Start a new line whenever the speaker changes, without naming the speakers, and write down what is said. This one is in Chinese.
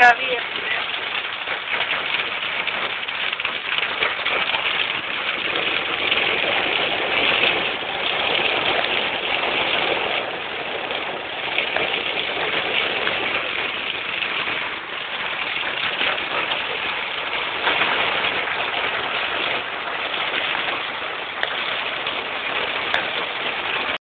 Yeah, yeah.